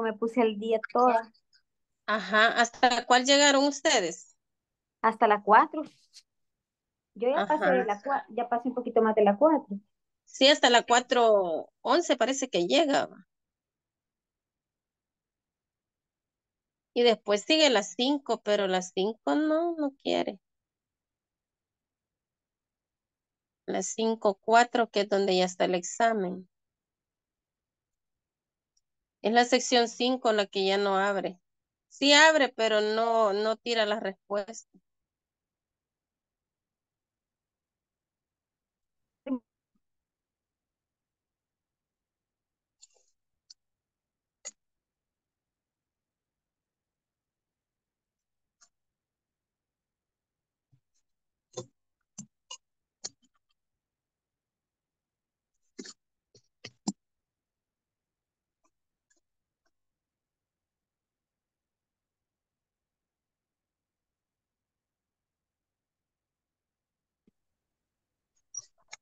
me puse el día toda. Ajá, ¿hasta cuál llegaron ustedes? Hasta la 4. Yo ya Ajá. pasé la cua- ya pasé un poquito más de la 4. Sí, hasta la 4.11 parece que llega. Y después sigue las 5, pero las 5 no, no quiere. Las 5.4, que es donde ya está el examen. Es la sección 5 la que ya no abre. Sí abre, pero no, no tira las respuestas.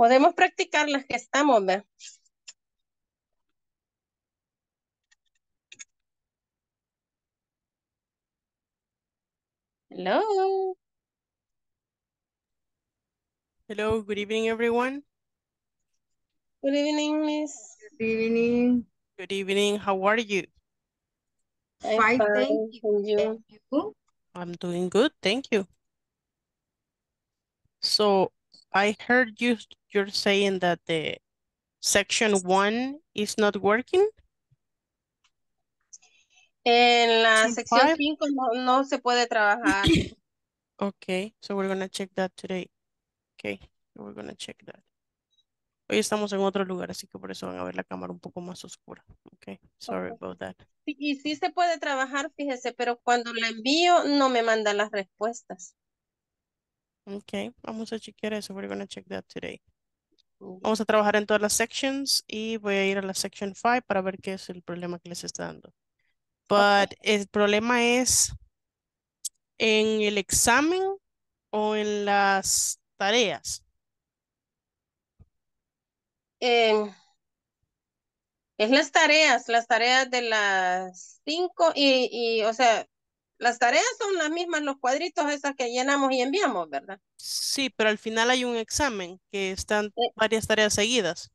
Podemos practicar las que estamos, ¿ve? Hello. Hello, good evening, everyone. Good evening, Miss. Good evening. Good evening. How are you? I'm Fine, fine, thank you. and you? I'm doing good, thank you. So I heard you you're saying that the section one is not working. En la Section sección five. 5 no, no se puede trabajar. Okay, so we're gonna check that today. Okay, so we're gonna check that. Hoy estamos en otro lugar, así que por eso van a ver la cámara un poco más oscura. Okay, sorry about that. Sí, Y sí se puede trabajar, fíjese, pero cuando la envío no me manda las respuestas. Okay, vamos a chequear eso. We're gonna check that today. Vamos a trabajar en todas las sections y voy a ir a la section 5 para ver qué es el problema que les está dando. But el problema es en el examen o en las tareas. Eh, es las tareas, las tareas de las 5 y, y, o sea, las tareas son las mismas, los cuadritos esas que llenamos y enviamos, ¿verdad? Sí, pero al final hay un examen que están Eh. varias tareas seguidas.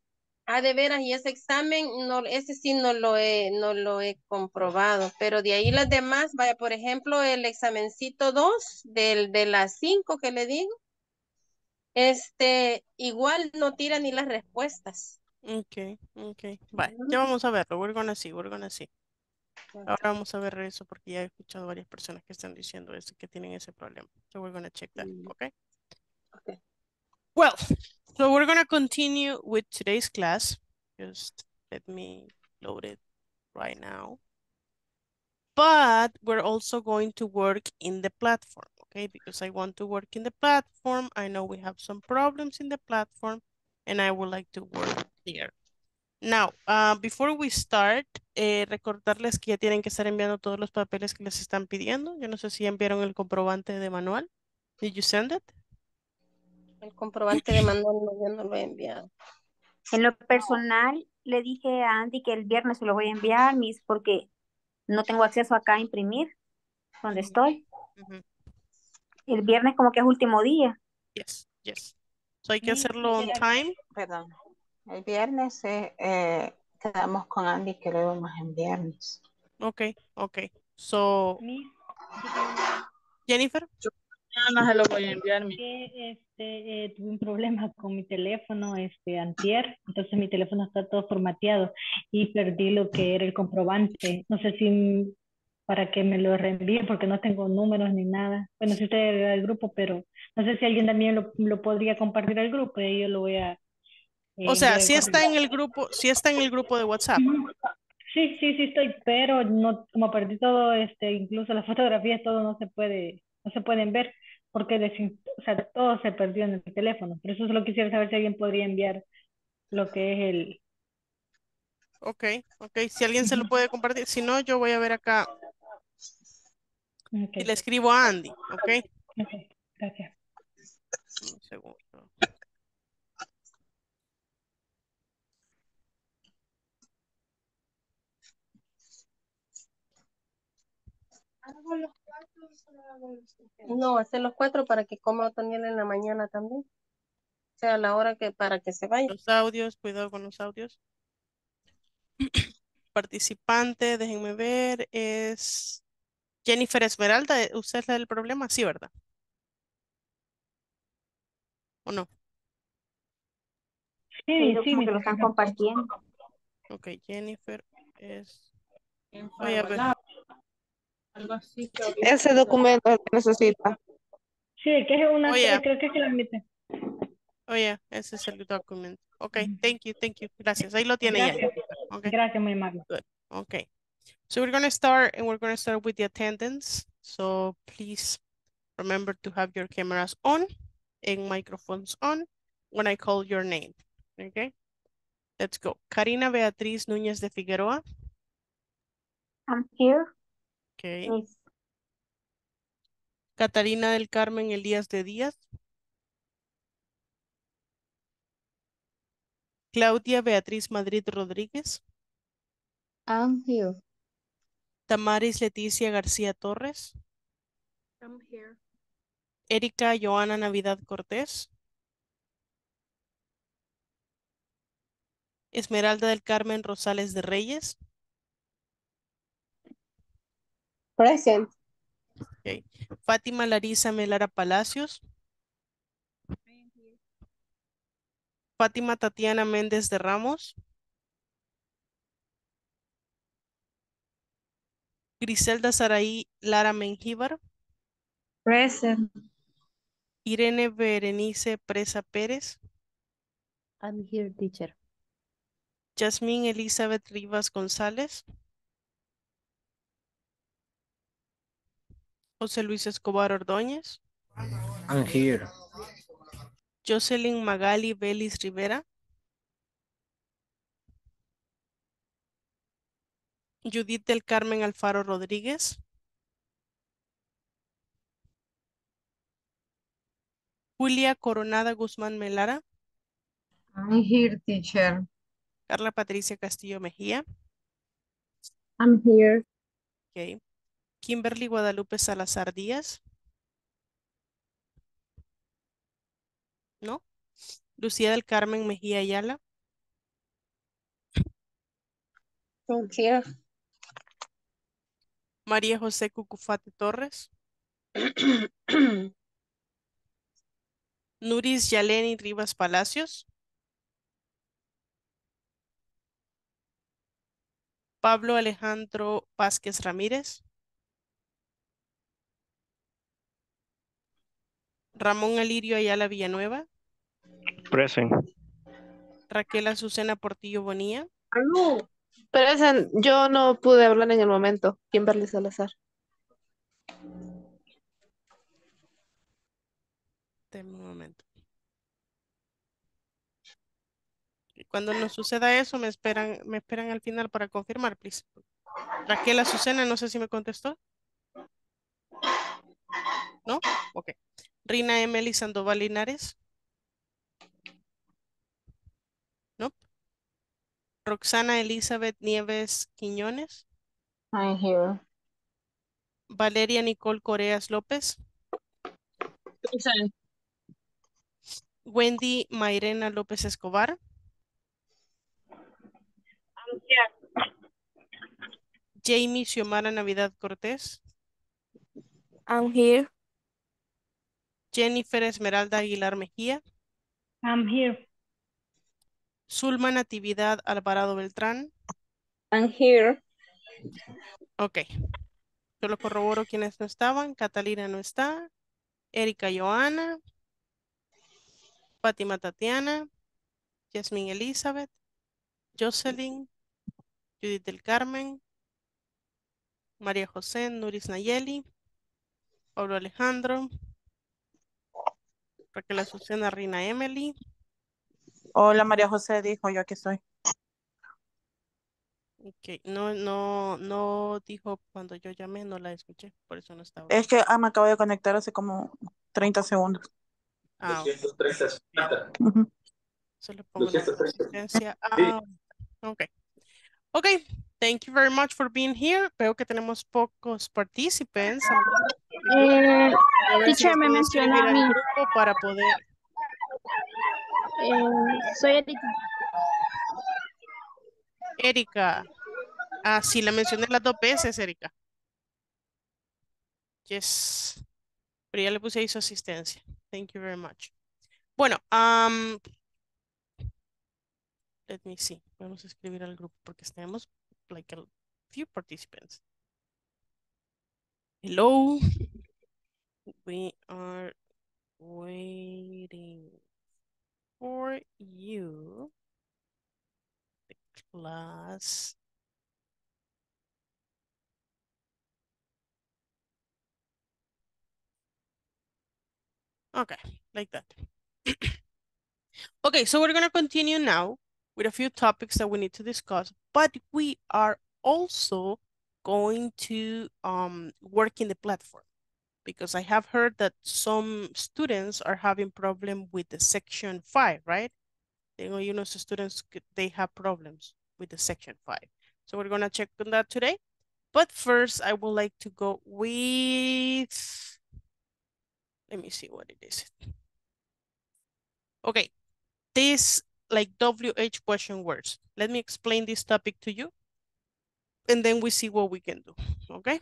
Ah, de veras, y ese examen, no, ese sí no lo he, no lo he comprobado, pero de ahí las demás, vaya, por ejemplo, el examencito 2 del, de las 5 que le digo, este, igual no tira ni las respuestas. Okay, okay. Vale, ya vamos a verlo. We're gonna see, we're gonna see. Ahora vamos a ver eso porque ya he escuchado varias personas que están diciendo eso, que tienen ese problema. So we're gonna check that, Mm. okay? Okay. Well, so we're gonna continue with today's class. Just let me load it right now. But we're also going to work in the platform, okay? Because I want to work in the platform. I know we have some problems in the platform and I would like to work there. Now, uh, before we start, eh, recordarles que ya tienen que estar enviando todos los papeles que les están pidiendo. Yo no sé si enviaron el comprobante de manual. Did you send it? El comprobante de Manuel no, yo no lo he enviado. En lo personal, le dije a Andy que el viernes se lo voy a enviar, mis, porque no tengo acceso acá a imprimir donde estoy. El viernes como que es último día. Yes, yes. So hay que hacerlo on time. Perdón. El viernes eh, eh, quedamos con Andy que lo íbamos en viernes. Okay, okay. So, Jennifer, Mañana se lo voy a enviar. mi- que este, eh, tuve un problema con mi teléfono este, antier, entonces mi teléfono está todo formateado y perdí lo que era el comprobante. No sé si para que me lo reenvíen porque no tengo números ni nada. Bueno, si usted agrega el grupo, pero no sé si alguien también lo, lo podría compartir al grupo y yo lo voy a... eh, O sea, el si está en el grupo, si está en el grupo de WhatsApp. Sí, sí, sí estoy, pero no, como perdí todo, este, incluso las fotografías, todo no se puede, no se pueden ver, porque desin- o sea, todo se perdió en el teléfono. Por eso solo quisiera saber si alguien podría enviar lo que es el, Ok, ok. Si alguien se lo puede compartir. Si no, yo voy a ver acá ok, y le escribo a Andy. Ok. ok, gracias. Un segundo. No, hacer los cuatro para que coma Otoniel en la mañana también. O sea, a la hora que para que se vaya. Los audios, cuidado con los audios. Participante, déjenme ver, es Jennifer Esmeralda. ¿eh? ¿Usted es la del problema? Sí, ¿verdad? ¿O no? Sí, sí, mi que lo están compartiendo. Ok, Jennifer es... Voy a ver. Algo así Ese documento es el que necesita. Sí, que es una, Oye. creo que es que la. Oye, ese es el documento. Ok, thank you, thank you. Gracias. Ahí lo tiene ya. Gracias. Ok. Gracias, muy amable. Okay. So we're going to start and we're going to start with the attendance. So please remember to have your cameras on and microphones on when I call your name. Okay. Let's go. Karina Beatriz Núñez de Figueroa. I'm here, Okay. Miss. Catarina del Carmen Elías de Díaz. Claudia Beatriz Madrid Rodríguez. I'm here. Tamaris Leticia García Torres. I'm here. Erika Joana Navidad Cortés. Esmeralda del Carmen Rosales de Reyes. Present. Fátima Larisa Melara Palacios. Fátima Tatiana Méndez de Ramos. Griselda Saraí Lara Mengíbar. Present. Irene Berenice Presa Pérez. I'm here, teacher. Yasmín Elizabeth Rivas González. José Luis Escobar Ordóñez. I'm here. Jocelyn Magali Vélez Rivera. Judith del Carmen Alfaro Rodríguez. Julia Coronada Guzmán Melara. I'm here, teacher. Carla Patricia Castillo Mejía. I'm here. Ok. Kimberly Guadalupe Salazar Díaz. ¿No? Lucía del Carmen Mejía Ayala. Here. María José Cucufate Torres. Nuris Yaleni Rivas Palacios. Pablo Alejandro Vázquez Ramírez. Ramón Alirio Ayala Villanueva. Present. Raquel Azucena Portillo Bonilla. Present. Yo no pude hablar en el momento. Kimberly Salazar. Deme un momento. Cuando nos suceda eso, me esperan, me esperan al final para confirmar, please. Raquel Azucena, no sé si me contestó. ¿No? Ok. Rina Emily Sandoval Linares. No. Roxana Elizabeth Nieves Quiñones. I'm here. Valeria Nicole Coreas López. Present. Wendy Mairena López Escobar. Jamie Xiomara Navidad Cortés. I'm here. Jennifer Esmeralda Aguilar Mejía. I'm here. Zulma Natividad Alvarado Beltrán. I'm here. Ok. Solo corroboro quienes no estaban. Catalina no está. Erika Joana. Fátima Tatiana. Yasmin Elizabeth. Jocelyn. Judith del Carmen. María José Nuris Nayeli. Pablo Alejandro. Raquel Azucena Rina Emily. Hola María José, dijo yo aquí estoy. Ok, no, no, no dijo cuando yo llamé, no la escuché, por eso no estaba. Es que ah, me acabo de conectar hace como 30 segundos. Ah, ok. 230. Ujú. Solo pongo la asistencia. Ah, ok. Ok, thank you very much for being here. Veo que tenemos pocos participants. Eh, Voy a ver si teacher, me me puede mencionó escribir a mí. grupo para poder. Eh, soy Erika. Erika. Ah, sí, la mencioné las dos veces, Erika. Yes. Pero ya le puse ahí su asistencia. Thank you very much. Bueno, um, let me see. Vamos a escribir al grupo porque tenemos like a few participants. Hello. We are waiting for you. The class. Okay, like that. okay, so we're going to continue now with a few topics that we need to discuss, but we are also going to um, work in the platform because I have heard that some students are having problem with the section five, right? They know, you know, some students, they have problems with the section five. So we're gonna check on that today. But first, I would like to go with, let me see what it is. Okay, this like WH question words. Let me explain this topic to you. And then we see what we can do, okay?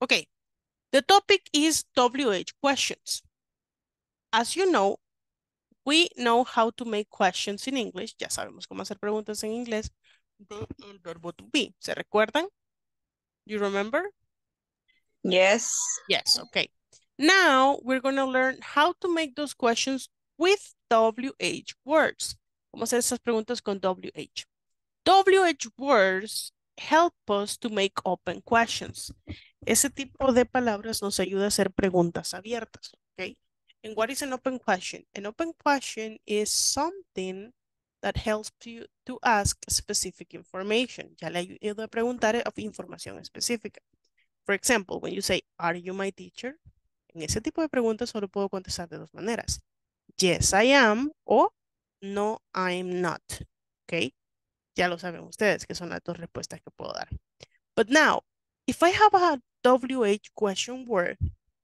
Okay, the topic is WH questions. As you know, we know how to make questions in English. Ya sabemos cómo hacer preguntas en inglés del verbo to be. ¿Se recuerdan? You remember? Yes. Yes, okay. Now we're going to learn how to make those questions with WH words. Vamos a hacer esas preguntas con WH. WH words help us to make open questions. Ese tipo de palabras nos ayuda a hacer preguntas abiertas, ¿ok? And what is an open question? An open question is something that helps you to ask specific information. Ya le ayuda a preguntar información específica. For example, when you say, are you my teacher? En ese tipo de preguntas solo puedo contestar de dos maneras. Yes, I am o no, I'm not. ¿Ok? Ya lo saben ustedes que son las dos respuestas que puedo dar. But now, if I have a WH question word,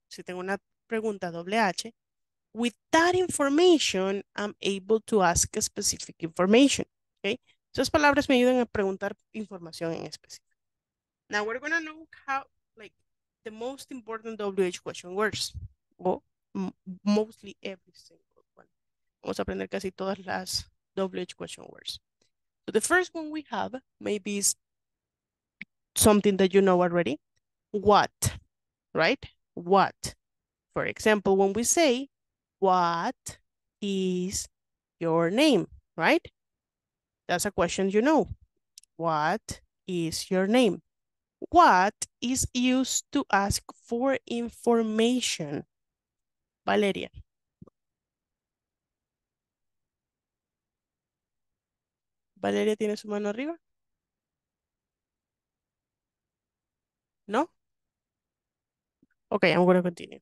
si tengo una pregunta WH, with that information, I'm able to ask a specific information. ¿Ok? Esas palabras me ayudan a preguntar información en específico. Now we're gonna know how, like, the most important WH question words, o m- mostly every single one. Vamos a aprender casi todas las WH question words. So the first one we have maybe is something that you know already. What, right? What. For example, when we say, what is your name, right? That's a question you know. What is your name? What is used to ask for information? Valeria. Valeria tiene su mano arriba. No? Okay, I'm going to continue.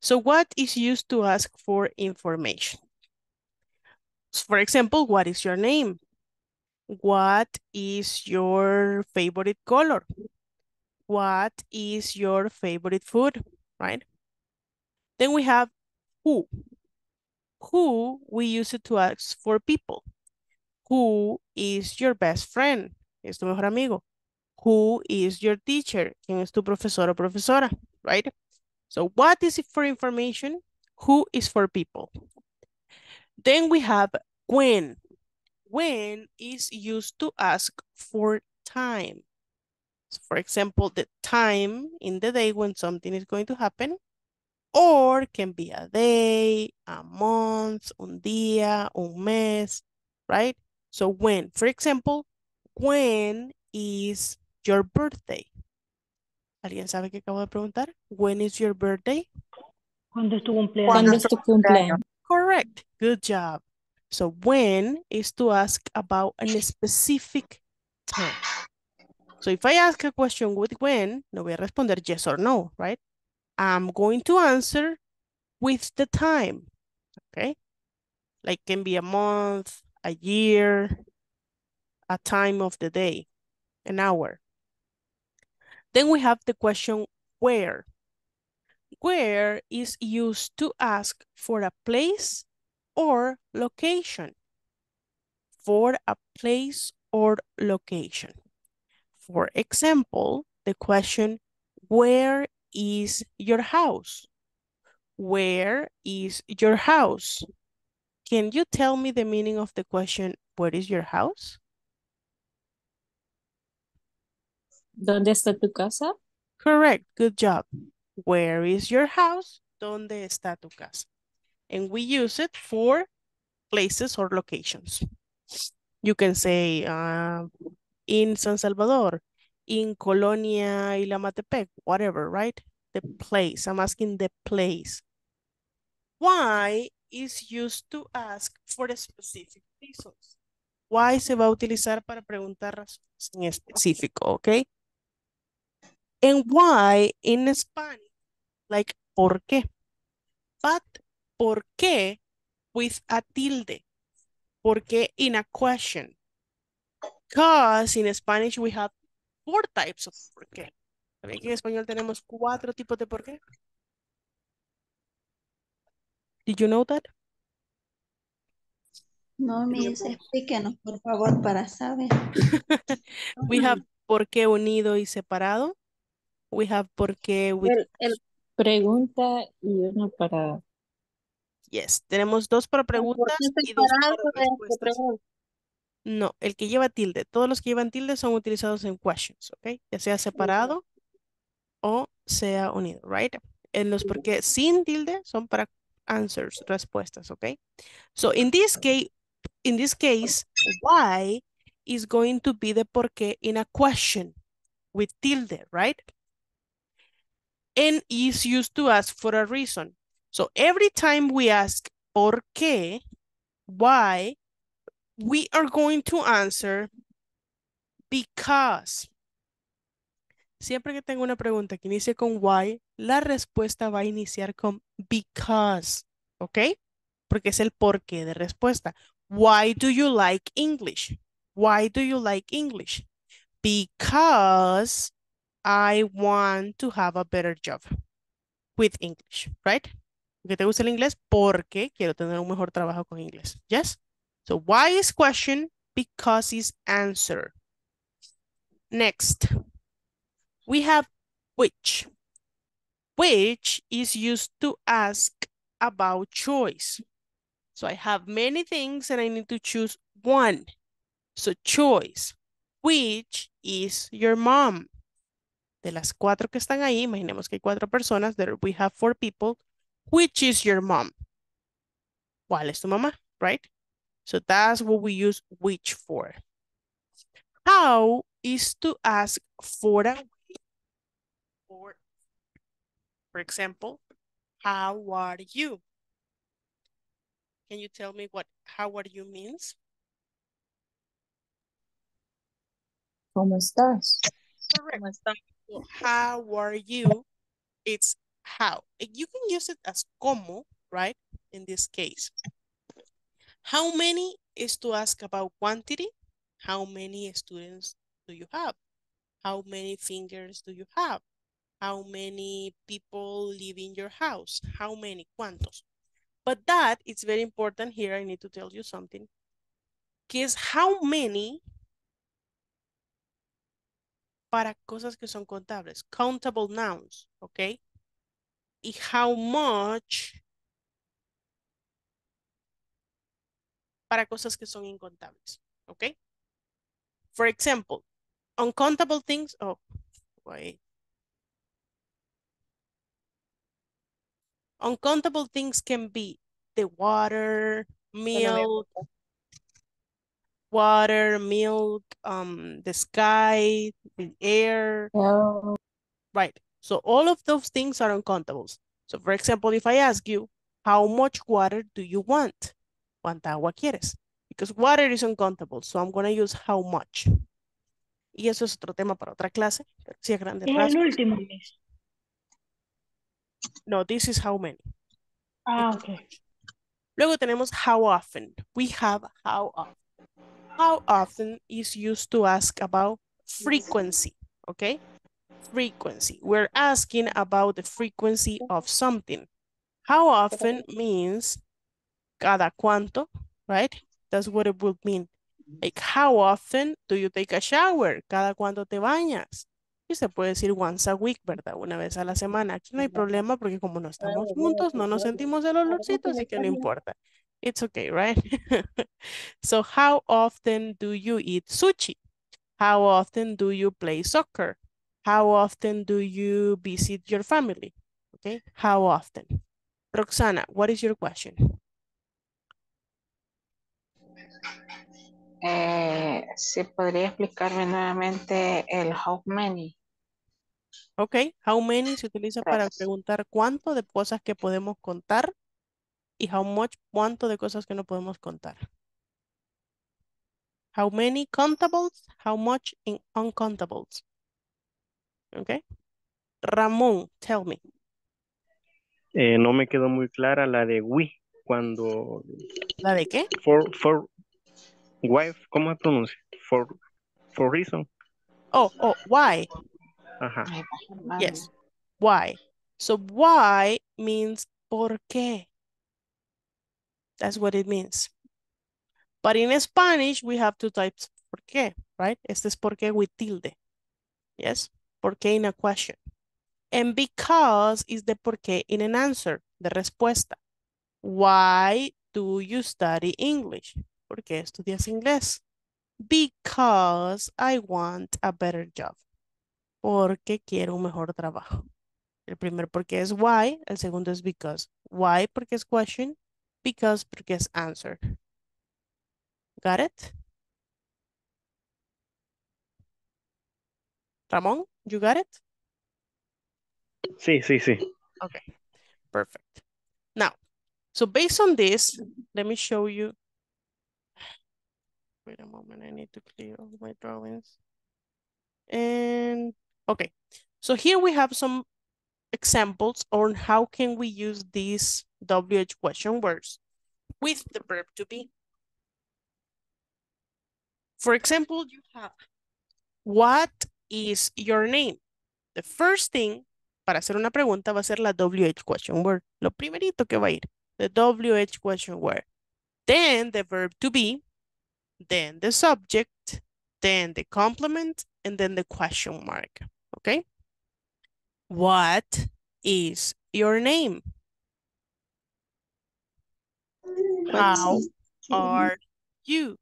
So what is used to ask for information? For example, what is your name? What is your favorite color? What is your favorite food, right? Then we have who. Who we use it to ask for people. Who is your best friend? Es tu mejor amigo. Who is your teacher? ¿Quién es tu profesor o profesora? Right? So what is it for information? Who is for people? Then we have when. When is used to ask for time. So for example, the time in the day when something is going to happen, or can be a day, a month, un día, un mes, right? So when, for example, when is your birthday? ¿Alguien sabe qué acabo de preguntar? When is your birthday? ¿Cuándo es tu cumpleaños? ¿Cuándo es tu cumpleaños? Correct. Good job. So when is to ask about a specific time. So if I ask a question with when, no voy a responder yes or no, right? I'm going to answer with the time, okay? Like can be a month, a year, a time of the day, an hour. Then we have the question where. Where is used to ask for a place or location. For a place or location. For example, the question, where is your house? Where is your house? Can you tell me the meaning of the question, where is your house? ¿Dónde está tu casa? Correct, good job. Where is your house? ¿Dónde está tu casa? And we use it for places or locations. You can say uh, in San Salvador, in Colonia Ilamatepec, whatever, right? The place, I'm asking the place. Why is used to ask for specific reasons. Why se va a utilizar para preguntar razones en específico, ¿ok? And why in Spanish, like, ¿por qué? But, ¿por qué with a tilde? Porque in a question. Because in Spanish we have four types of por qué. ¿Saben que en español tenemos cuatro tipos de por qué? Did you know that? No, Miss, explíquenos, por favor, para saber. we have por qué unido y separado. We have por qué with... El, el pregunta y uno para... Yes, tenemos dos para preguntas y dos para respuestas. No, el que lleva tilde. Todos los que llevan tilde son utilizados en questions, ¿ok? Ya sea separado o sea unido, right? En los por qué sin tilde son para answers, respuestas, okay? So in this case, in this case, why is going to be the por qué in a question with tilde, right? And is used to ask for a reason. So every time we ask por qué, why, we are going to answer because. Siempre que tengo una pregunta que inicie con why, la respuesta va a iniciar con because, ¿ok? Porque es el porqué de respuesta. Why do you like English? Why do you like English? Because I want to have a better job with English, right? Que te gusta el inglés porque quiero tener un mejor trabajo con inglés. Yes? So why is question? Because is answer. Next, we have which. Which is used to ask about choice. So I have many things and I need to choose one. So choice. Which is your mom? De las cuatro que están ahí, imaginemos que hay cuatro personas. There we have four people. Which is your mom? ¿Cuál es tu mamá? Right? So that's what we use which for. How is to ask for a for example, how are you? Can you tell me what how are you means? ¿Cómo estás? Correct. So how are you? It's how. You can use it as como, right? In this case. How many is to ask about quantity? How many students do you have? How many fingers do you have? How many people live in your house? How many? ¿Cuántos? But that is very important here. I need to tell you something. Es how many para cosas que son contables. Countable nouns, okay? Y how much para cosas que son incontables, okay? For example, uncountable things, oh, wait. Uncountable things can be the water, milk, water, milk, um, the sky, the air. No. Right. So all of those things are uncountables. So for example, if I ask you, how much water do you want? ¿Cuánta agua quieres? Because water is uncountable. So I'm going to use how much. Y eso es otro tema para otra clase. Pero sí a grandes Es el último, Miss. No, this is how many. Ah, ok. Luego tenemos how often. We have how often. How often is used to ask about frequency, okay? Frequency. We're asking about the frequency of something. How often means cada cuánto, right? That's what it would mean. Like, how often do you take a shower? Cada cuánto te bañas. Y se puede decir once a week, ¿verdad? Una vez a la semana. Aquí no hay problema porque como no estamos juntos, no nos sentimos el olorcito, así que no importa. It's okay, right? so how often do you eat sushi? How often do you play soccer? How often do you visit your family? Okay, how often? Roxana, what is your question? Eh, ¿sí podría explicarme nuevamente el how many? Ok, how many se utiliza para preguntar cuánto de cosas que podemos contar y how much, cuánto de cosas que no podemos contar. How many countables, how much in uncountables. Ok. Ramón, tell me. Eh, no me quedó muy clara la de we, cuando ¿La de qué? for, for, wife, ¿cómo se pronuncia? For, for reason. Oh, oh, why? Ajá. Ay, va, hermano. Yes. Why? So why means por qué. That's what it means. But in Spanish, we have two types of por qué, right? Este es por qué with tilde. Yes? Por qué in a question. And because is the por qué in an answer, the respuesta. Why do you study English? ¿Por qué estudias inglés? Because I want a better job. Porque quiero un mejor trabajo. El primer porque es why, el segundo es because. Why porque es question, because porque es answer. Got it? Ramón, you got it? Sí, sí, sí. Okay, perfect. Now, so based on this, let me show you. Wait a moment, I need to clear all my drawings. And, okay, so here we have some examples on how can we use these WH question words with the verb to be. For example, you have, what is your name? The first thing para hacer una pregunta va a ser la WH question word. Lo primerito que va a ir, the WH question word. Then the verb to be, then the subject, then the complement, and then the question mark, okay? What is your name? How are you?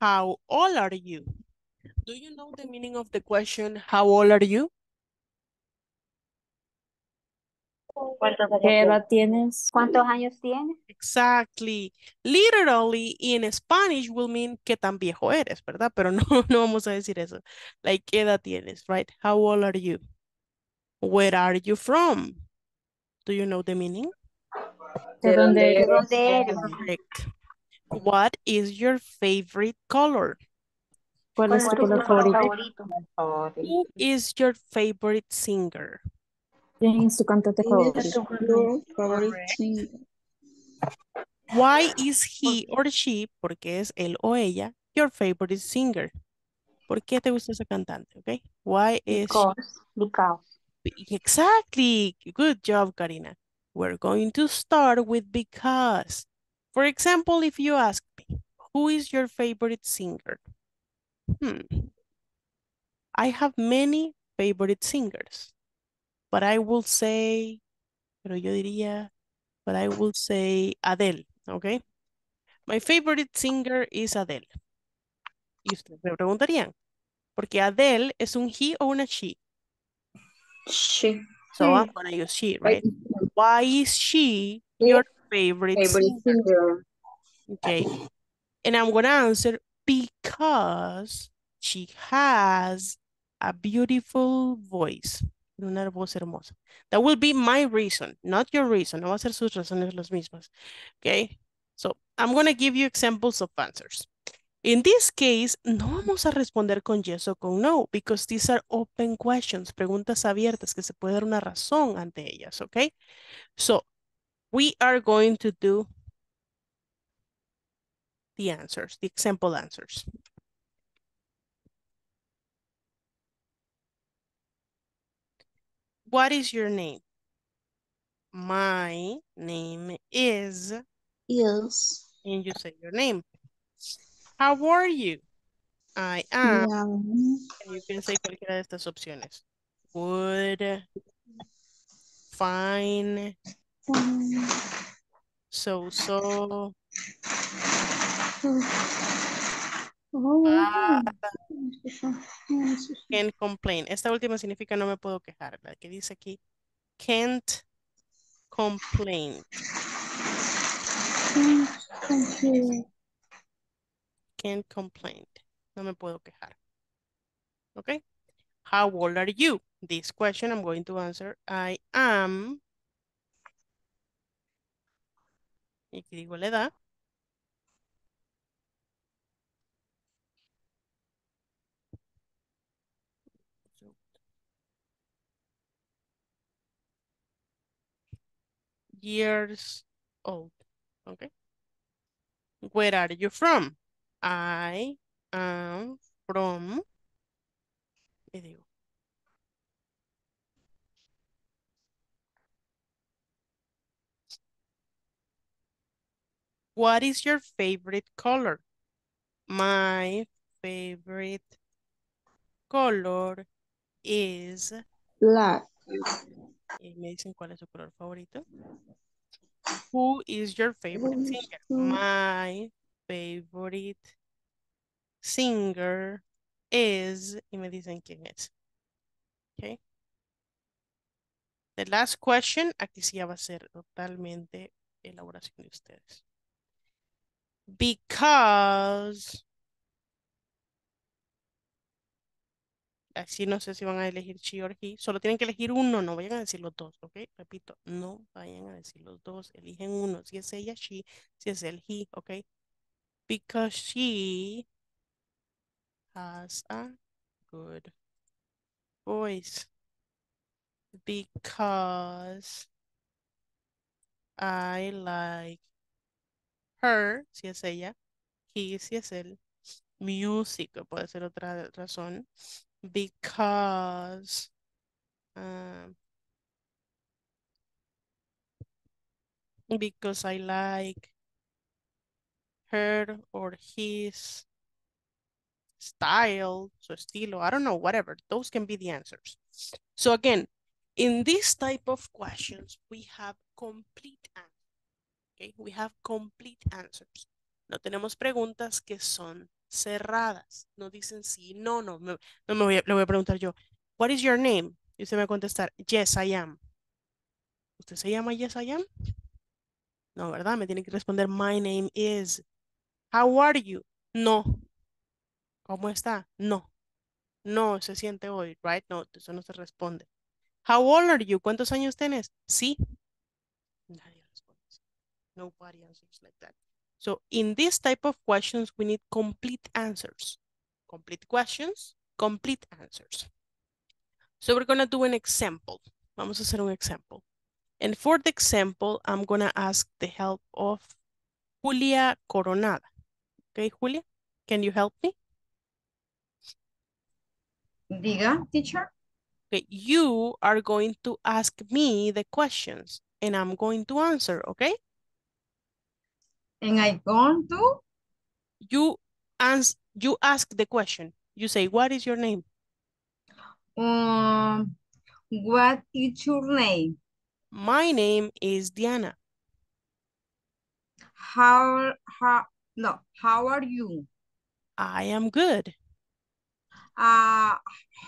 How old are you? Do you know the meaning of the question, how old are you? ¿Qué edad tienes? ¿Cuántos años tienes? Exactly. Literally in Spanish will mean qué tan viejo eres, ¿verdad? Pero no, no vamos a decir eso. Like, ¿qué edad tienes, right? How old are you? Where are you from? Do you know the meaning? ¿De dónde ¿De eres? dónde eres? Correct. What is your favorite color? ¿Cuál es tu color favorito? Favorito. Who is your favorite singer? ¿Quién es tu cantante favorito? Why is he or she, porque es él o ella, your favorite singer? ¿Por qué te gusta esa cantante? Okay. Why is she? Because. Because. Exactly. Good job, Karina. We're going to start with because. For example, if you ask me, who is your favorite singer? Hmm. I have many favorite singers, but I will say, pero yo diría, but I will say Adele, okay? My favorite singer is Adele. Y ustedes me preguntarían, porque Adele es un he o una she. She. So I'm gonna use she, right? Why is she your favorite, Favorite singer? singer. Okay. And I'm gonna answer because she has a beautiful voice. Una voz hermosa. That will be my reason, not your reason. No va a ser sus razones las mismas. Okay. So I'm gonna give you examples of answers. In this case, no vamos a responder con yes o con no, because these are open questions, preguntas abiertas que se puede dar una razón ante ellas, okay? So, we are going to do the answers, the example answers. What is your name? My name is, Yes. and you say your name. How are you? I am, Yeah. and you can say cualquiera de estas opciones. Good, fine, so, so, bad, can't complain. Esta última significa no me puedo quejar. La que dice aquí, can't complain. Can't complain. No me puedo quejar. Okay. How old are you? This question I'm going to answer. I am. Y aquí digo la edad. Years old. Okay. Where are you from? I am from. Y digo. What is your favorite color? My favorite color is. Black. Y me dicen cuál es su color favorito. Who is your favorite singer? My favorite singer is. Y me dicen quién es. Okay. The last question, aquí sí ya va a ser totalmente elaboración de ustedes. Because. Así no sé si van a elegir she or he. Solo tienen que elegir uno, no vayan a decir los dos, ¿ok? Repito, no vayan a decir los dos. Eligen uno. Si es ella, she. Si es el he, ¿ok? Because she has a good voice. Because I like her, si es ella. He, si es él. Music, puede ser otra razón. Because um, because I like her or his style, so estilo, I don't know, whatever. Those can be the answers. So again, in this type of questions, we have complete answers. Okay, we have complete answers. No tenemos preguntas que son cerradas. No dicen sí, no, no. No me voy a, le voy a preguntar yo, what is your name? Y usted me va a contestar, yes, I am. ¿Usted se llama yes, I am? No, ¿verdad? Me tiene que responder, my name is. How are you? No. ¿Cómo está? No. No se siente hoy, right? No, eso no se responde. How old are you? ¿Cuántos años tienes? Sí. Nadie responde. Nobody answers like that. So in this type of questions, we need complete answers. Complete questions, complete answers. So we're going to do an example. Vamos a hacer un example. And for the example, I'm going to ask the help of Julia Coronada. Okay, Julia, can you help me? Diga, teacher. Okay, you are going to ask me the questions and I'm going to answer, okay? And I going to? You ans you ask the question. You say, what is your name? Um, what is your name? My name is Diana. How, how, no, how are you? I am good. Uh,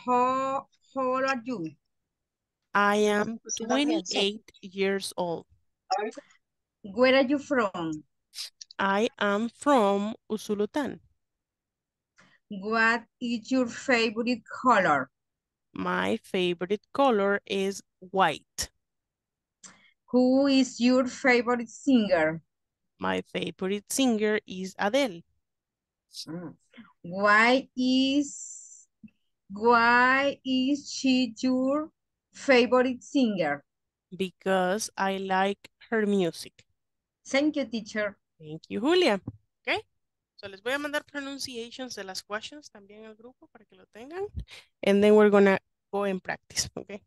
how, how old are you? I am Sí, va bien, sí. 28 years old. Where are you from? I am from Usulután. What is your favorite color? My favorite color is white. Who is your favorite singer? My favorite singer is Adele. Mm. Why is why is she your favorite singer? because I like her music. Thank you, teacher. Thank you, Julia. Okay. So les voy a mandar pronunciations de las questions también al grupo para que lo tengan. And then we're gonna go and practice, okay?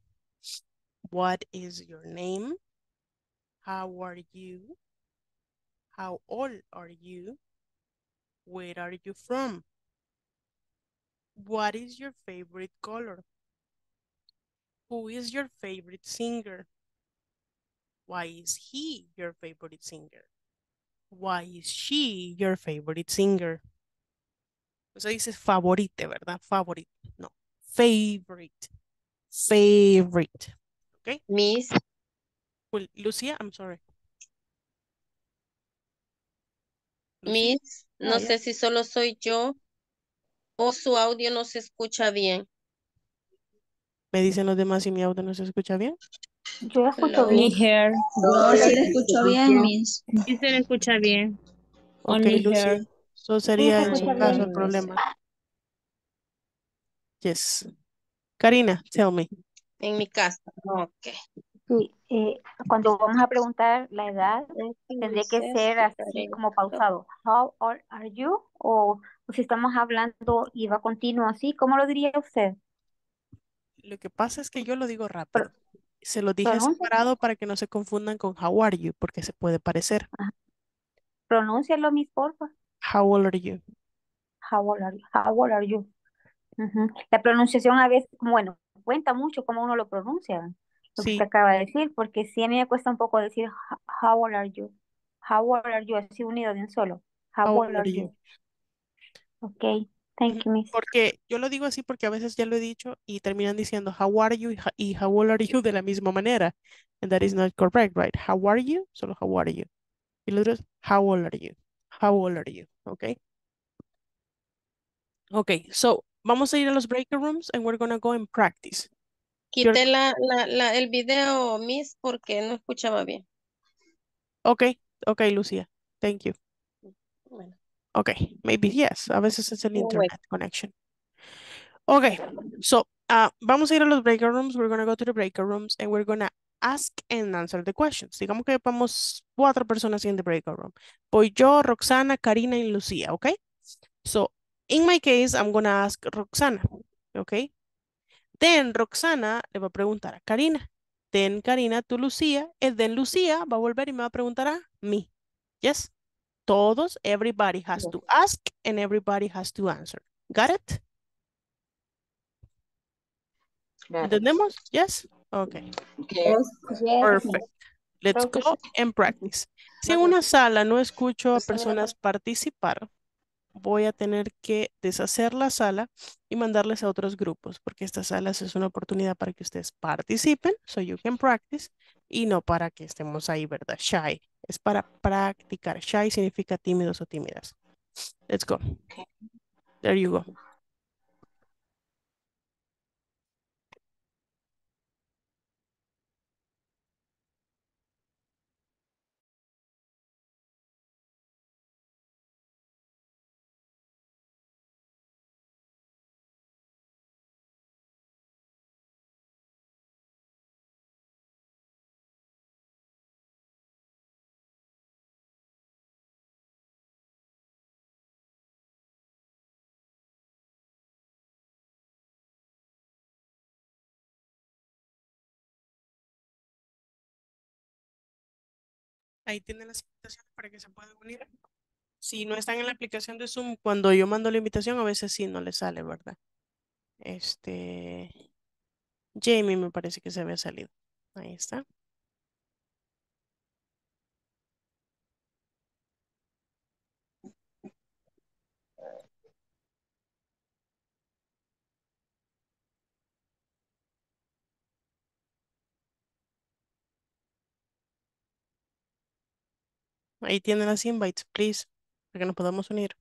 What is your name? How are you? How old are you? Where are you from? What is your favorite color? Who is your favorite singer? Why is he your favorite singer? Why is she your favorite singer? Eso dice favorite, ¿verdad? Favorite. No. Favorite. Favorite. Okay. Miss, Well, Lucia, I'm sorry. Lucia? Miss, no Ah, sé si solo soy yo o su audio no se escucha bien. ¿Me dicen los demás si mi audio no se escucha bien? Yo la escucho Hello. bien. Only here. Yo sí le escucho bien, Miss. Sí se le escucha bien. Ok, Only here. Eso sería se en su caso bien, el Miss. problema. Yes. Karina, tell me. En mi casa. Ok. Sí, eh, cuando vamos a preguntar la edad, tendría que ser así como pausado. How old are you? O, o si estamos hablando y va continuo así, ¿cómo lo diría usted? Lo que pasa es que yo lo digo rápido. Se lo dije pronuncia. separado para que no se confundan con how are you, porque se puede parecer. Pronúncialo, mis porfa. How old are you? How old are you? How old are you? La pronunciación a veces, bueno, cuenta mucho cómo uno lo pronuncia, lo que Sí, usted acaba de decir, porque sí a mí me cuesta un poco decir "Ho- how old are you? How old are you? Así unido de un solo. How how old are you? you? Ok, thank you, miss. Porque yo lo digo así porque a veces ya lo he dicho y terminan diciendo how are you y how old are you de la misma manera. And that is not correct, right? How are you? Solo how are you. Y lo otro es how old are you? How old are you? Okay. Okay, so vamos a ir a los breaker rooms and we're gonna go and practice. Quité la, la, la, el video, Miss, porque no escuchaba bien. Okay, okay, Lucia. Thank you. Bueno. Okay, maybe yes. A veces es el Well, internet connection. Okay, so uh, vamos a ir a los breaker rooms. We're gonna go to the breaker rooms and we're gonna ask and answer the questions. Digamos que vamos cuatro personas in the breaker room. Voy yo, Roxana, Karina y Lucía, okay? So in my case, I'm gonna ask Roxana, okay? Then Roxana le va a preguntar a Karina. Then Karina to Lucía. And then Lucía va a volver y me va a preguntar a mí. Yes? Todos, everybody has to ask and everybody has to answer. Got it? ¿Entendemos? Yes? Okay. Yes. Perfect. Let's go and practice. Si en una sala no escucho a personas participar, voy a tener que deshacer la sala y mandarles a otros grupos, porque estas salas es una oportunidad para que ustedes participen, so you can practice, y no para que estemos ahí, ¿verdad? Shy. Es para practicar. Shy significa tímidos o tímidas. Let's go. There you go. Ahí tienen las invitaciones para que se puedan unir. Si no están en la aplicación de Zoom, cuando yo mando la invitación, a veces sí no les sale, ¿verdad? Este, Jamie me parece que se había salido. Ahí está. Ahí tienen las invites, please, para que nos podamos unir.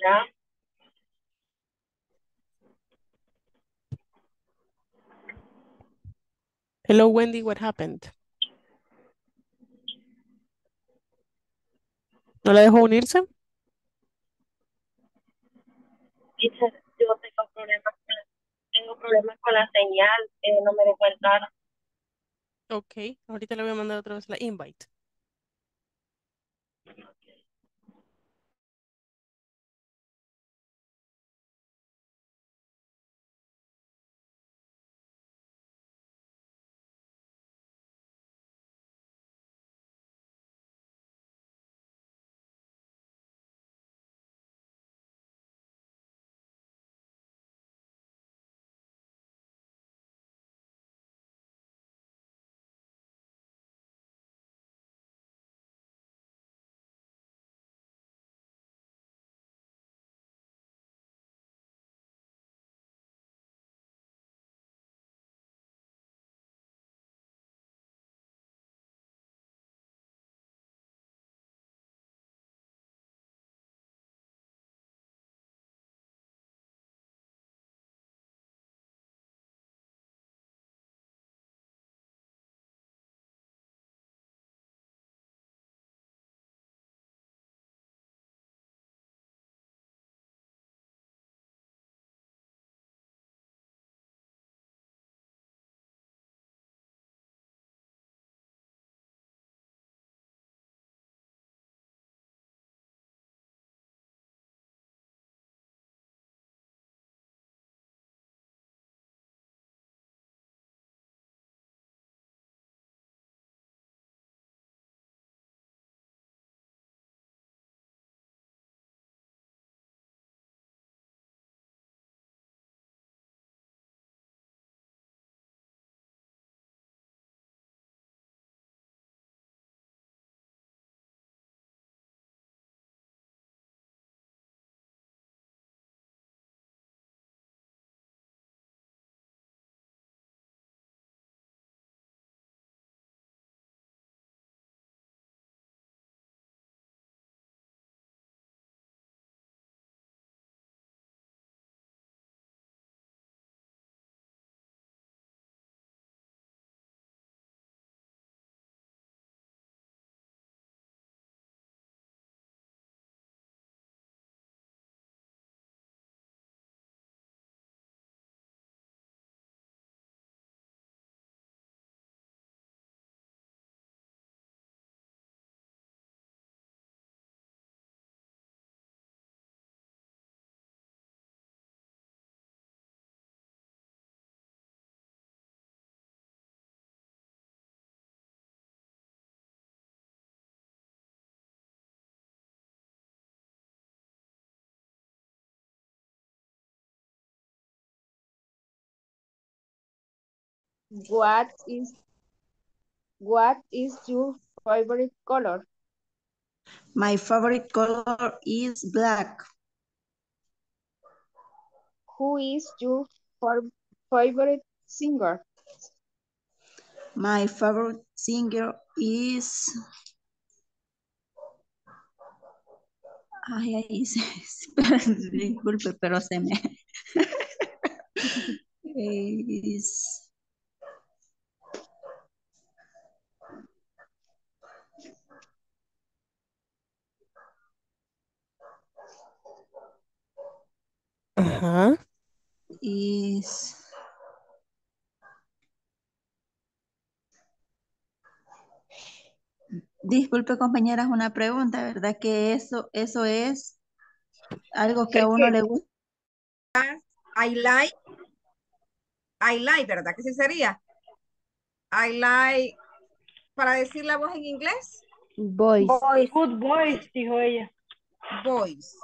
Hola. Hello, Wendy, what happened? ¿No la dejó unirse? Yo tengo problemas con, tengo problemas con la señal, eh, no me dejo entrar. Ok, ahorita le voy a mandar otra vez la invite. What is what is your favorite color? My favorite color is black. Who is your fa- favorite singer? My favorite singer is Ay, ay, disculpe, pero se me eh, is Ajá. is Disculpe compañeras, una pregunta, ¿verdad? Que eso, eso es algo que a uno que- le gusta. I like, I like, ¿verdad? ¿Qué sí sería? I like, para decir la voz en inglés, Boys. Boys. Good boys, dijo ella. boys.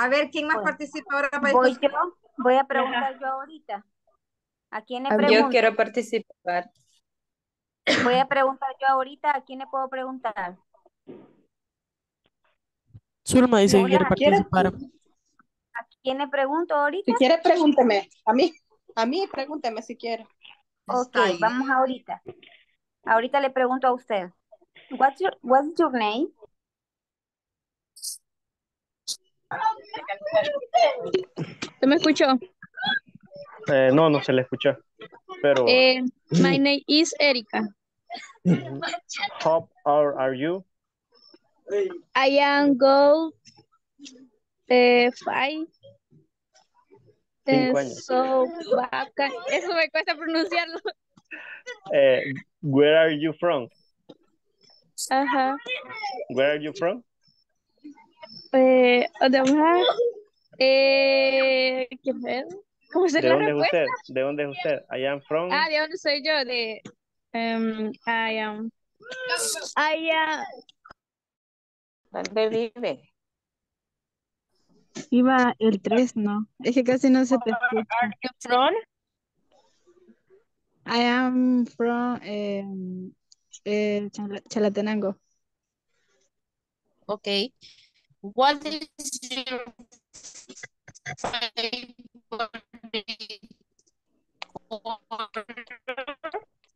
A ver, ¿quién más Bueno. participa ahora para Voy yo, voy a preguntar yo ahorita. ¿A quién le pregunto? Yo quiero participar. Voy a preguntar yo ahorita, ¿a quién le puedo preguntar? Zulma dice que Hola, quiere ¿quiere- participar. ¿A quién le pregunto ahorita? Si quiere, pregúnteme. A mí, a mí, pregúnteme si quiere. Ok, vamos ahorita. Ahorita le pregunto a usted. What's your, what's your name? ¿Se me escuchó? Eh, no, no se le escuchó. Pero, Eh, my name is Erika. how old are you? I am go eh, five. Cinco Eh, años. so bacán. Eso me cuesta pronunciarlo. Where are you from? Ajá. Where are you from? Eh, además, eh, ¿qué fue? ¿Cómo ¿De sería la dónde es respuesta? usted? ¿De dónde es usted? I am from. Ah, ¿de dónde soy yo? De, em, I am, I am, ¿Dónde vive? Iba el 3, ¿no? Es que casi no se te escucha. are you from? I am from em, eh, Chala- Chalatenango. Okay. What is your favorite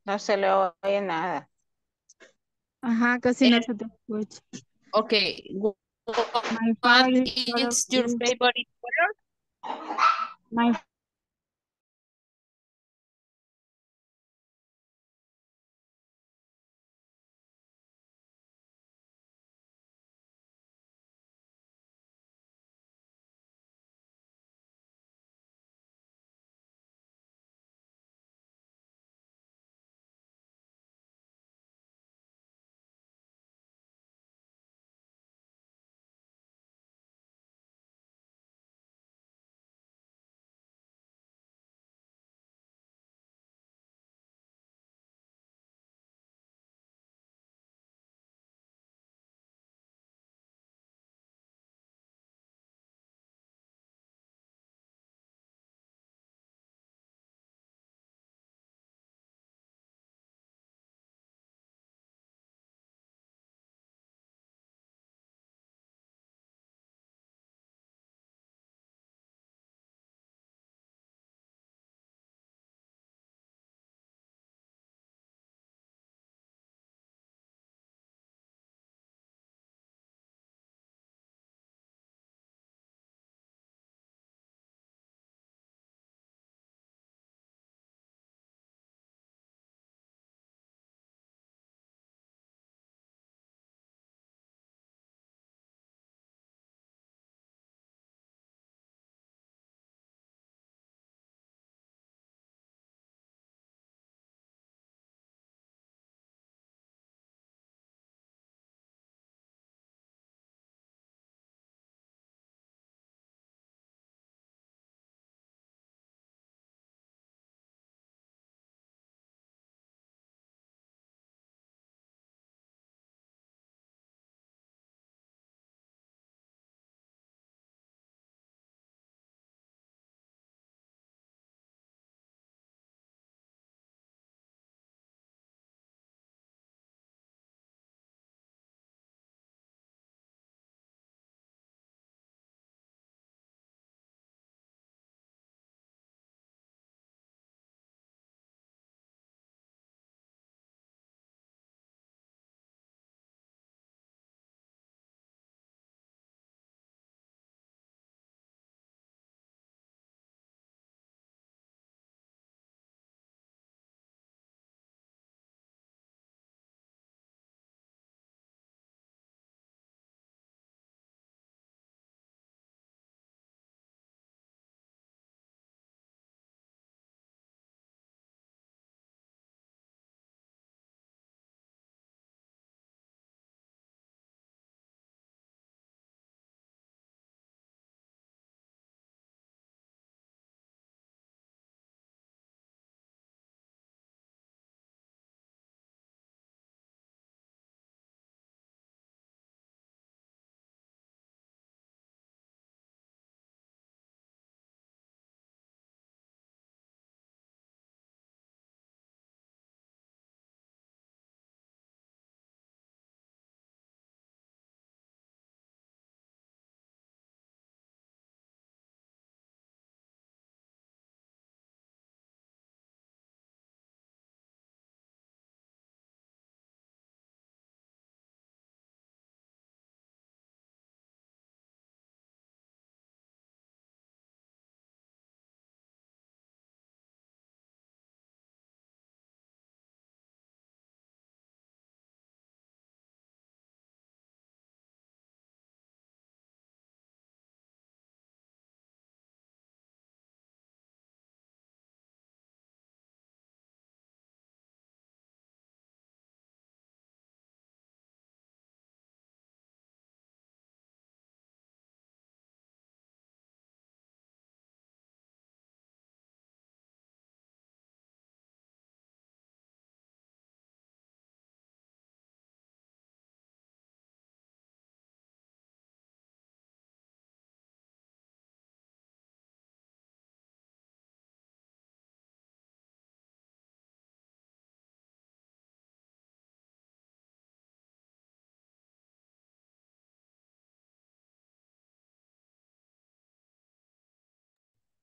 No se le oye nada. Ajá, casi no se te escucha. Okay. What My favorite color your favorite color? My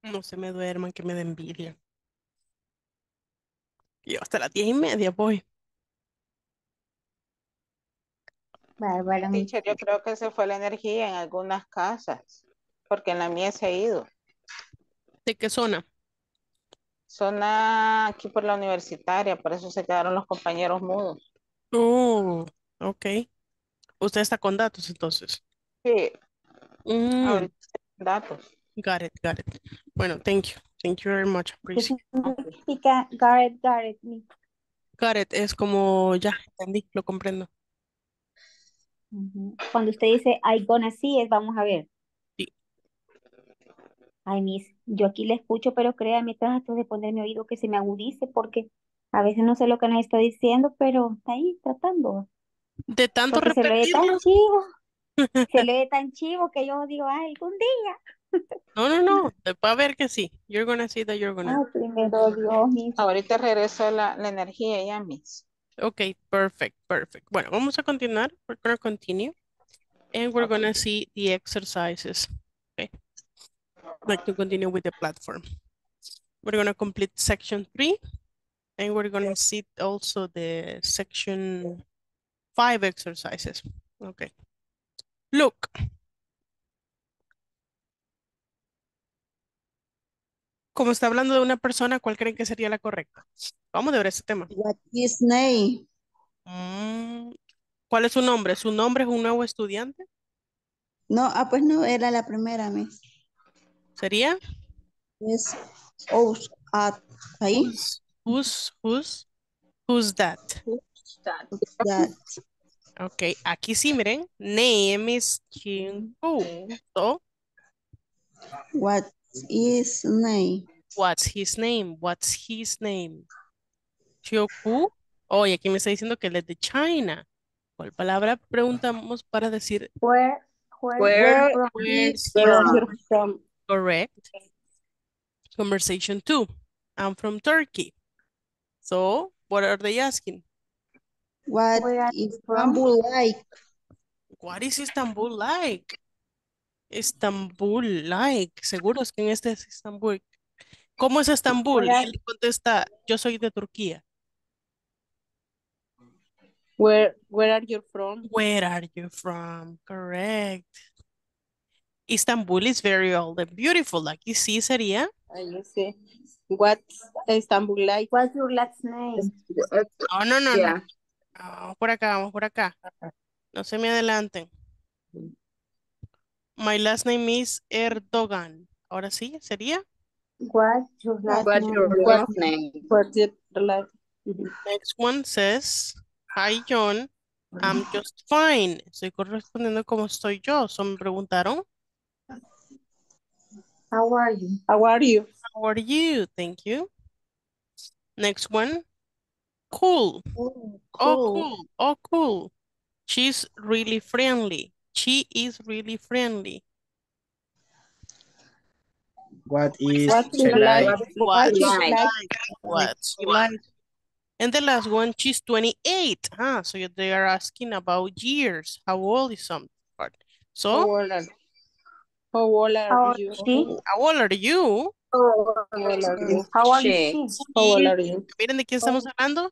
No se me duerman, que me da envidia. Yo hasta las diez y media voy. Bárbara, mi- Teacher, yo creo que se fue la energía en algunas casas, porque en la mía se ha ido. ¿De qué zona? Zona aquí por la universitaria, por eso se quedaron los compañeros mudos. Oh, ok. Usted está con datos entonces. Sí, Mm, ahorita datos. Got it, got it. Bueno, thank you. Thank you very much. ¿Qué Appreciate significa Garrett, Garrett? mi? Got it. Es como ya entendí, lo comprendo. Cuando usted dice I gonna see es vamos a ver. Sí. Ay, Miss, yo aquí le escucho, pero créame, trato de poner mi oído que se me agudice porque a veces no sé lo que nos está diciendo, pero está ahí tratando. De tanto Porque se lo ve tan chivo, se lo ve tan chivo que yo digo, ay, algún día. No, no, no. Va a ver que sí. You're gonna see that you're gonna. Ay, primero Dios, Miss. Ahorita regresó la, la energía ya, Miss. Okay, perfect, perfect. Bueno, vamos a continuar. We're gonna continue. And we're gonna see the exercises. Okay. Like to continue with the platform. We're gonna complete section three. And we're gonna see also the section five exercises. Okay. Look. Como está hablando de una persona, ¿cuál creen que sería la correcta? Vamos a ver ese tema. What is name? Mm, ¿Cuál es su nombre? ¿Su nombre es un nuevo estudiante? No, ah, pues no, era la primera, Miss. ¿Sería? Es Os at ahí. Who's, who's, who's, who's that? That. Ok, aquí sí, miren. Name is Chingu. So, What is name? what's his name? What's his name? Chioku. Oh, y aquí me está diciendo que él es de China. ¿Cuál palabra preguntamos para decir Where, where, Where- where's Where he from? Correct. Conversation two. I'm from Turkey. So, what are they asking? What Where are is you from? Istanbul like? What is Istanbul like? Istanbul like. Seguro es que en este es Istanbul. ¿Cómo es Estambul? Y él contesta, yo soy de Turquía. Where Where are you from? Where are you from? Correct. Istanbul is very old and beautiful. Aquí sí sería. I sé. What's Istanbul like? What's your last name? Oh, no, no, no. Vamos por acá, vamos por acá. No se me adelanten. My last name is Erdogan. Ahora sí, sería. What's your last What's name? your last name? What's your last Next one says, Hi John, I'm just fine. Estoy correspondiendo como estoy yo. So me preguntaron, How are you? How are you? How are you? Thank you. Next one, cool. Oh, Oh, cool. cool. Oh, cool. She's really friendly. She is really friendly. What is What she is like? like? What is she like? like? What she like? And the last one, she's 28. Ah, so they are asking about years. How old is some part? How So, old are How old are old you? she? how old are you? How old are you? How old is She. she? How old are you? Miren de quién estamos hablando.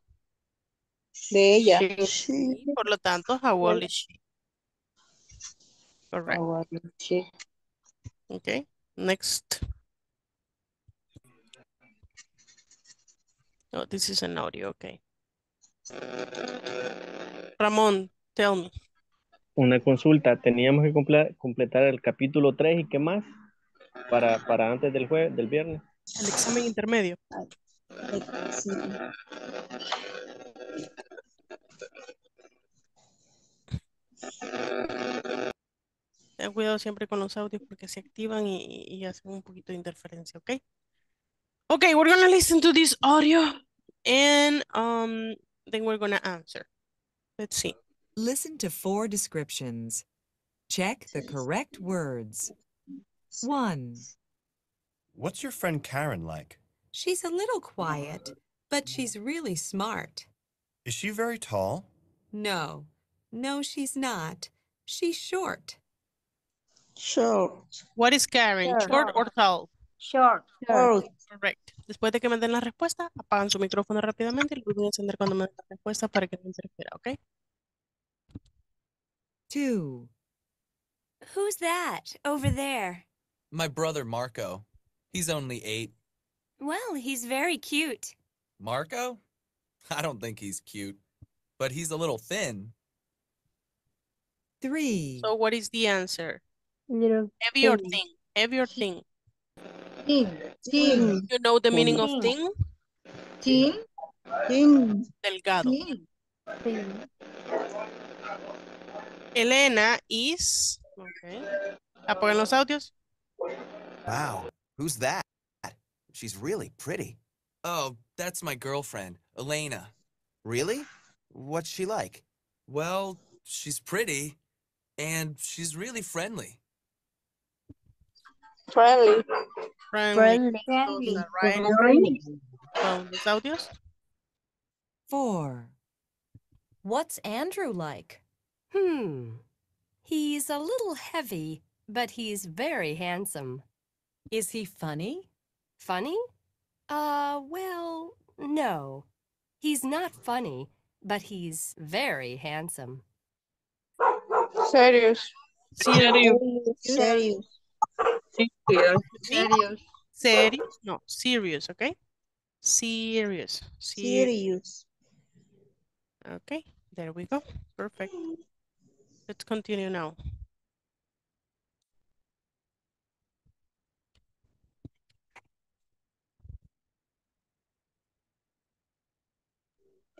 De ella. She. Por lo tanto, how old is she? Correct. Okay. Next. Oh, this is an audio. Okay. Ramón, tell me. Una consulta, teníamos que comple- completar el capítulo 3 y qué más para, para antes del jueves, del viernes. El examen intermedio. Sí. Ten cuidado siempre con los audios porque se activan y, y hacen un poquito de interferencia, ¿ok? Okay, we're gonna listen to this audio and um, then we're gonna answer. Let's see. Listen to four descriptions. Check the correct words. 1. What's your friend Karen like? She's a little quiet, but she's really smart. Is she very tall? No, no, she's not. She's short. Short. What is Karen? Sure. Short or tall? Short. Correct. Después de que me den la respuesta, apagan su micrófono rápidamente y lo voy a encender cuando me den la respuesta para que no interfiera, ¿ok? Two. Who's that over there? My brother Marco. He's only eight. Well, he's very cute. Marco? I don't think he's cute, but he's a little thin. Three. So what is the answer? Little Heavy or thin. thin? Heavy or thin? Thin. Thin. You know the meaning of thing? Thin. Thin. Delgado. Thin. Elena is... Okay. Apaguen los audios. Wow, who's that? She's really pretty. Oh, that's my girlfriend, Elena. Really? What's she like? Well, she's pretty, and she's really friendly. Friendly. Friendly. Friendly. Right. Friendly. Con los audios. Four. What's Andrew like? Hmm. He's a little heavy, but he's very handsome. Is he funny? Funny? Uh, well, no. He's not funny, but he's very handsome. Serious. Serious. Serious. Serious. Serious. No, serious, okay? Serious. Serious. Okay, there we go. Perfect. Let's continue now.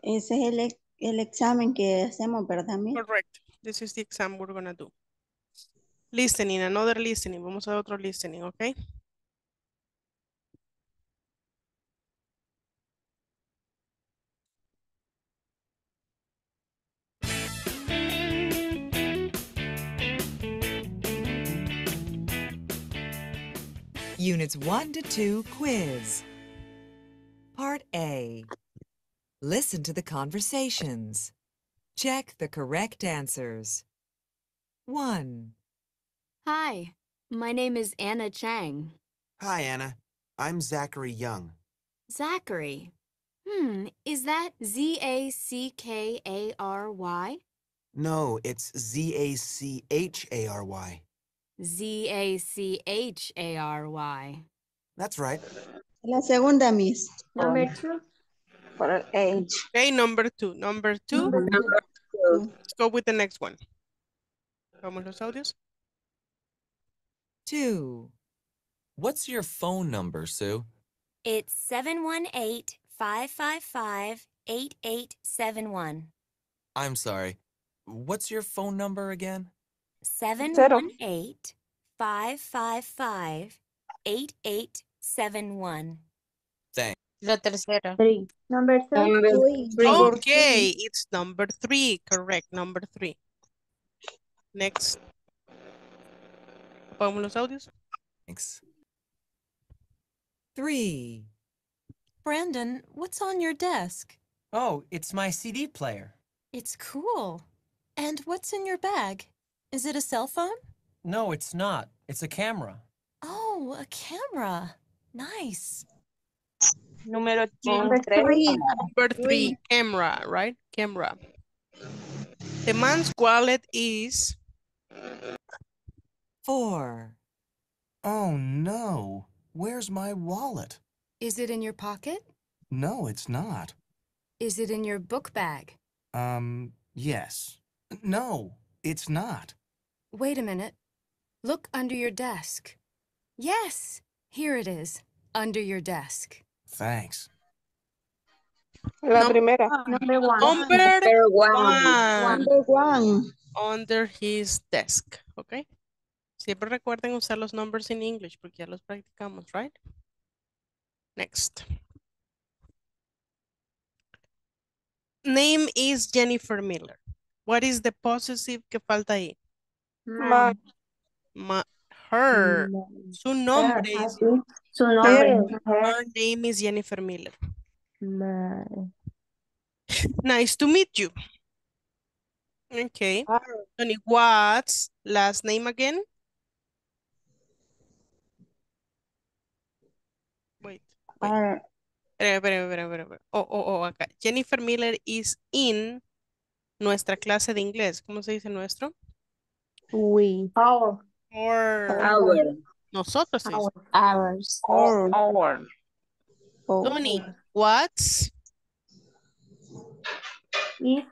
Ese es el, el examen que hacemos, ¿verdad, Miss? Correct. This is the exam we're gonna do. Listening, another listening. Vamos a otro listening, okay? Units 1 to 2 quiz. Part A. Listen to the conversations. Check the correct answers. 1. Hi, my name is Anna Chang. Hi, Anna. I'm Zachary Young. Zachary. Hmm, is that Z A C K A R Y? No, it's Z A C H A R Y. Z A C H A R Y. That's right. La segunda, Miss. Number two. For age. Okay, number two. Number two. Let's go with the next one. Vamos los audios. 2. What's your phone number, Sue? It's 718 555 8871. I'm sorry. What's your phone number again? 718 555 8871. Thanks. La tercera. Three. Number three. Okay, it's number three. Correct, number three. Next. Apagamos los audios. Thanks. 3. Brandon, what's on your desk? Oh, it's my CD player. It's cool. And what's in your bag? Is it a cell phone? No, it's not. It's a camera. Oh, a camera. Nice. Número Number three. Number three, camera, right? Camera. The man's wallet is 4. Oh, no. Where's my wallet? Is it in your pocket? No, it's not. Is it in your book bag? Um, yes. No, it's not. Wait a minute. Look under your desk. Yes, here it is, under your desk. Thanks. La No. primera. Number one. number one. one Number one. under his desk, okay? Siempre recuerden usar los numbers in English porque ya los practicamos, right? Next. Name is Jennifer Miller. What is the possessive que falta ahí? Ma. Ma- her. Mm. Su nombre Her, es, Su nombre. her name is Jennifer Miller. Ma. Nice to meet you. Okay. Tony, what's last name again? Espera, espera, espera, espera. Oh, oh, oh, acá. Jennifer Miller is in nuestra clase de inglés. ¿Cómo se dice nuestro? We. Our. Or. Our. Nosotros sí. Ours. Our. Our. Tony, what's Is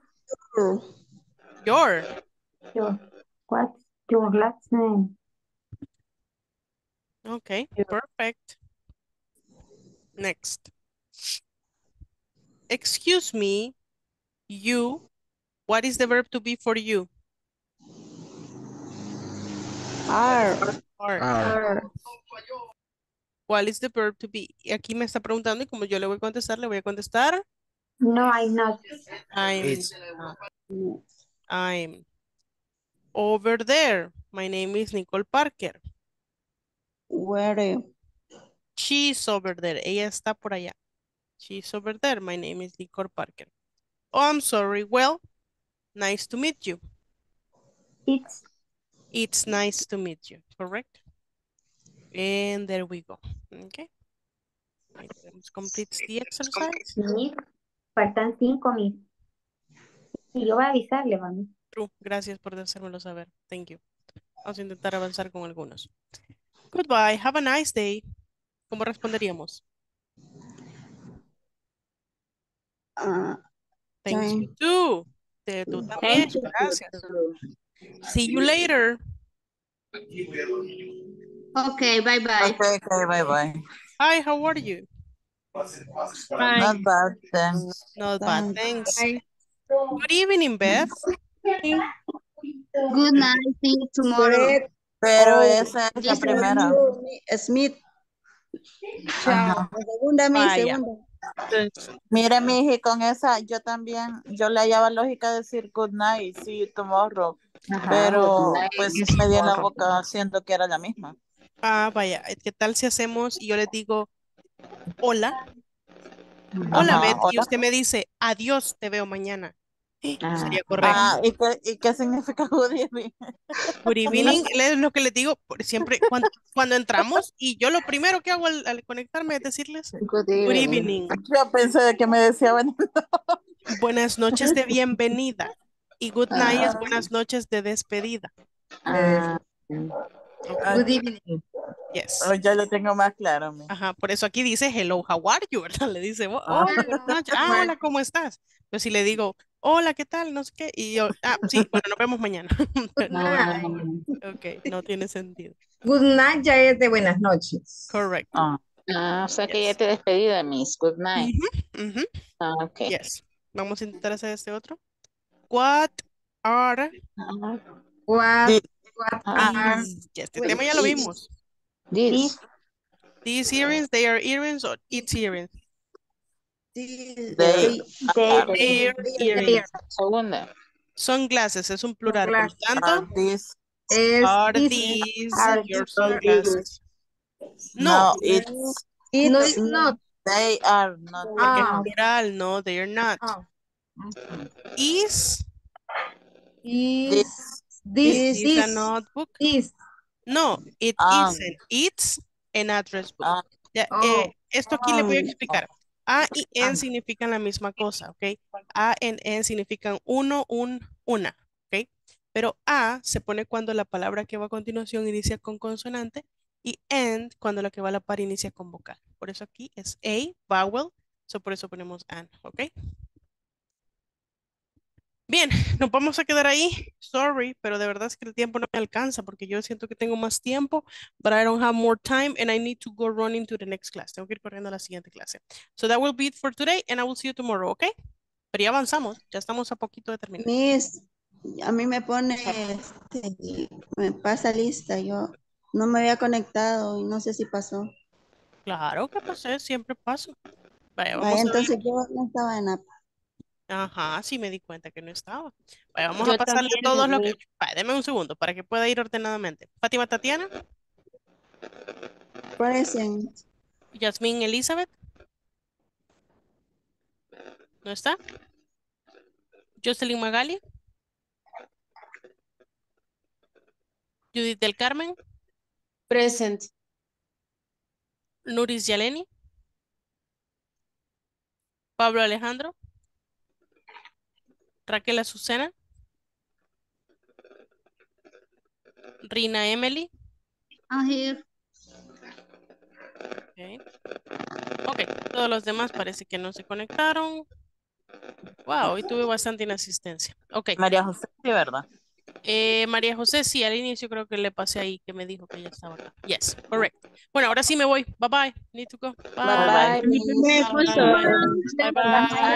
your? your what's your last name? Okay, perfect. Next. Excuse me, you. What is the verb to be for you? Are. Are. Are. ¿Cuál is the verb to be? Y aquí me está preguntando y como yo le voy a contestar, le voy a contestar. No, I'm not. I'm. It's- I'm over there. My name is Nicole Parker. Where? She's over there. Ella está por allá. She's over there. My name is Nicole Parker. Oh, I'm sorry. Well, nice to meet you. It's It's nice to meet you, correct? And there we go. Okay. Let's complete the exercise. Faltan cinco mis. Y yo voy a avisarle, mami. True. Gracias por hacérmelo saber. Thank you. Vamos a intentar avanzar con algunos. Goodbye. Have a nice day. ¿Cómo responderíamos? Ah, Thank you too. Te- tú también. You. Gracias. See you later. Okay, bye bye. Okay, okay, bye bye. Hi, how are you? Not bad, thanks. Not bad, Thanks. thanks. Good evening, Beth. Good night. See you tomorrow. Pero Oh, esa es la primera. Smith. Segunda, mi segunda. Mire, miji, con esa yo también, yo le hallaba lógica decir good night, see you tomorrow, pero night, pues me di en la boca siendo que era la misma. Ah, vaya. ¿Qué tal si hacemos y yo les digo hola? Hola, Ajá, Beth. Y hola. usted me dice adiós, te veo mañana. Ah, Sería correcto. Ah, ¿y qué, y qué significa good evening? Good evening, es lo que les digo siempre cuando, cuando entramos y yo lo primero que hago al, al conectarme es decirles Good good evening, Yo pensé que me decía, bueno, buenas noches de bienvenida y good night es buenas noches de despedida. ah, Ok, evening. Yes. oh, ya lo tengo más claro. mi. Ajá, por eso aquí dice hello, how are you, ¿verdad? Le dice, "Oh, hola, buenas noches. Ah, hola, ¿cómo estás? Pues si le digo, hola, ¿qué tal? No sé qué. Y yo, ah, sí, bueno, nos vemos mañana. Ok, no tiene sentido. Good night ya es de buenas noches. Correcto. Ah, Ah, o sea que ya te despedida, Miss. Good night. Ah, ok. Yes. Vamos a intentar hacer este otro. What are What, what Ah. are? Ya, Este tema ya lo vimos. This. These earrings, they are earrings or it's earrings. They They, They're earrings. Segunda. Sunglasses es un plural, por tanto, Are these? es are this- these are your these sunglasses? No, No, it's No, it's not. they are not. porque es Ah. plural, no, they are not. Ah. Is Is This. this this a notebook? is No, it Ah. isn't. It's an address book. Ah. Ya, Oh. eh, esto aquí le voy a explicar. A y N Ah. significan la misma cosa, ¿ok? A y N significan uno, un, una, ¿ok? Pero A se pone cuando la palabra que va a continuación inicia con consonante y and cuando la que va a la par inicia con vocal. Por eso aquí es A, vowel, so por eso ponemos an, ¿ok? Bien, nos vamos a quedar ahí. Sorry, pero de verdad es que el tiempo no me alcanza porque yo siento que tengo más tiempo, but I don't have more time and I need to go running to the next class. Tengo que ir corriendo a la siguiente clase. So that will be it for today and I will see you tomorrow, ¿ok? Pero ya avanzamos, ya estamos a poquito de terminar. Miss, a mí me pone, este, me pasa lista, yo no me había conectado y no sé si pasó. Claro que pasé, siempre paso. Vaya, vamos Vaya, a ver. entonces yo no estaba en la... Ajá, sí me di cuenta que no estaba. Vaya, vamos Yo a pasarle también, todos lo que... Vaya, deme un segundo para que pueda ir ordenadamente. Fátima Tatiana, Parecen, Yasmín Elizabeth. ¿No está? Jocelyn Magali. Judith del Carmen. Present. Nuris Yaleni. Pablo Alejandro. Raquel Azucena. Rina Emily. I'm here. Okay. ok, todos los demás parece que no se conectaron. Wow, hoy tuve bastante inasistencia. Ok. María José, sí, ¿verdad? Eh, María José, sí, al inicio creo que le pasé ahí que me dijo que ya estaba acá. Yes, correct. Bueno, ahora sí me voy. Bye bye. Need to go. Bye Bye, bye. Bye bye. bye, bye.